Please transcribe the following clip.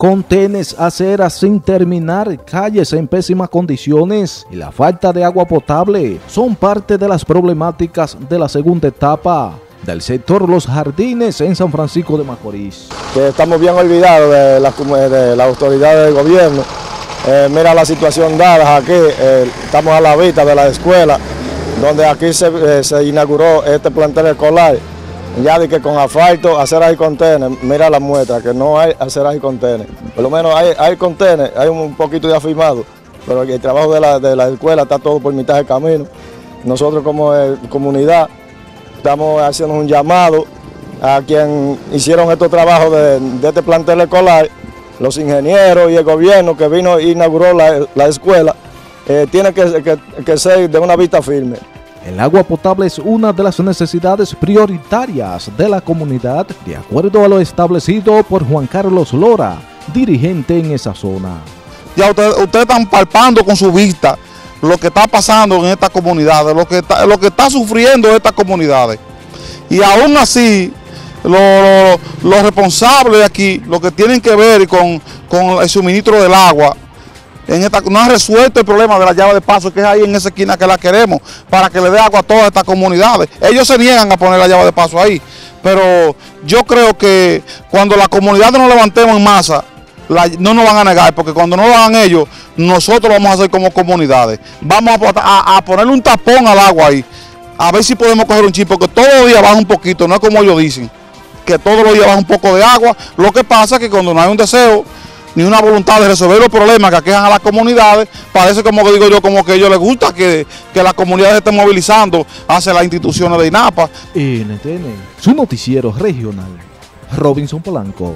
Contenes, aceras sin terminar, calles en pésimas condiciones y la falta de agua potable son parte de las problemáticas de la segunda etapa del sector Los Jardines en San Francisco de Macorís. Estamos bien olvidados de las la autoridades del gobierno. Eh, mira la situación dada aquí, eh, estamos a la vista de la escuela, donde aquí se, eh, se inauguró este plantel escolar ya de que con asfalto, aceras y contenes, mira la muestra, que no hay aceras y contenes. Por lo menos hay, hay contenes, hay un poquito de afirmado, pero el trabajo de la, escuela está todo por mitad del camino. Nosotros como eh, comunidad estamos haciendo un llamado a quien hicieron estos trabajos de, este plantel escolar, los ingenieros y el gobierno que vino e inauguró la, escuela, eh, tiene que ser de una vista firme. El agua potable es una de las necesidades prioritarias de la comunidad, de acuerdo a lo establecido por Juan Carlos Lora, dirigente en esa zona. Ya ustedes están palpando con su vista lo que está pasando en estas comunidades, lo que está, lo que está sufriendo estas comunidades. Y aún así, los responsables de aquí, lo que tienen que ver con, con el suministro del agua, no ha resuelto el problema de la llave de paso que es ahí en esa esquina que la queremos para que le dé agua a todas estas comunidades. Ellos se niegan a poner la llave de paso ahí, pero yo creo que cuando la comunidad nos levantemos en masa, no nos van a negar, porque cuando no lo hagan ellos, nosotros vamos a hacer como comunidades. Vamos a, ponerle un tapón al agua ahí, a ver si podemos coger un chip, porque todos los días baja un poquito, no es como ellos dicen, que todos los días baja un poco de agua. Lo que pasa es que cuando no hay un deseo, ni una voluntad de resolver los problemas que aquejan a las comunidades, parece como que digo yo, como que a ellos les gusta que, que las comunidades estén movilizando hacia las instituciones de INAPA. NTN, su noticiero regional, Robinson Polanco.